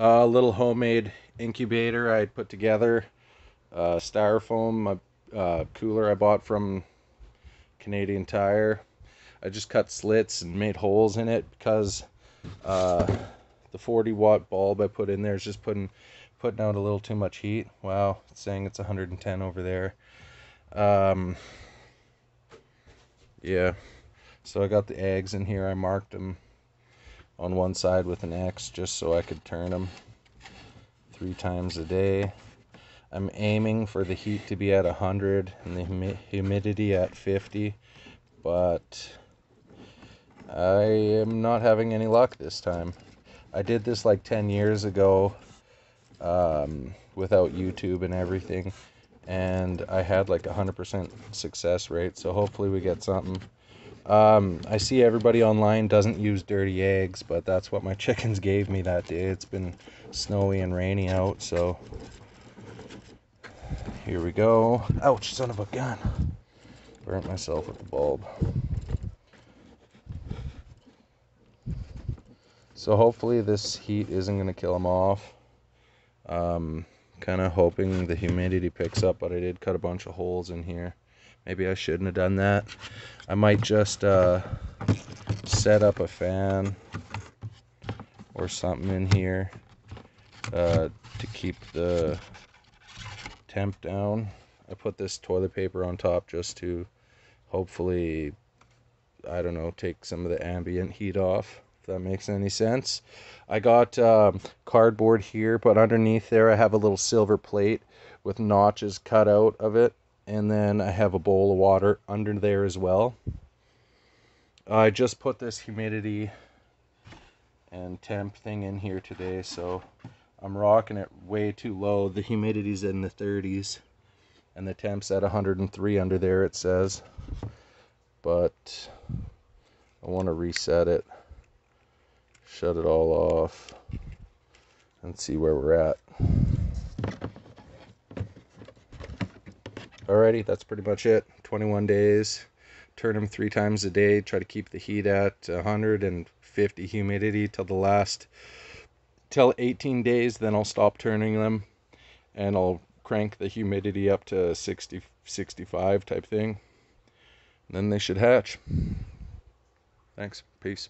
A little homemade incubator I put together. Uh, styrofoam uh, cooler I bought from Canadian Tire. I just cut slits and made holes in it because uh, the 40 watt bulb I put in there is just putting putting out a little too much heat. Wow, it's saying it's 110 over there. Um, yeah, so I got the eggs in here. I marked them on one side with an X just so I could turn them three times a day. I'm aiming for the heat to be at 100 and the humidity at 50, but I am not having any luck this time. I did this like 10 years ago um, without YouTube and everything, and I had like a 100% success rate, so hopefully we get something. Um, I see everybody online doesn't use dirty eggs, but that's what my chickens gave me that day. It's been snowy and rainy out, so here we go. Ouch, son of a gun. Burnt myself with the bulb. So hopefully this heat isn't going to kill them off. Um, kind of hoping the humidity picks up, but I did cut a bunch of holes in here. Maybe I shouldn't have done that. I might just uh, set up a fan or something in here uh, to keep the temp down. I put this toilet paper on top just to hopefully, I don't know, take some of the ambient heat off, if that makes any sense. I got um, cardboard here, but underneath there I have a little silver plate with notches cut out of it and then I have a bowl of water under there as well. I just put this humidity and temp thing in here today, so I'm rocking it way too low. The humidity's in the 30s, and the temp's at 103 under there, it says. But I want to reset it, shut it all off, and see where we're at. Alrighty, that's pretty much it. 21 days. Turn them three times a day. Try to keep the heat at 150 humidity till the last, till 18 days. Then I'll stop turning them and I'll crank the humidity up to 60, 65 type thing. And then they should hatch. Thanks. Peace.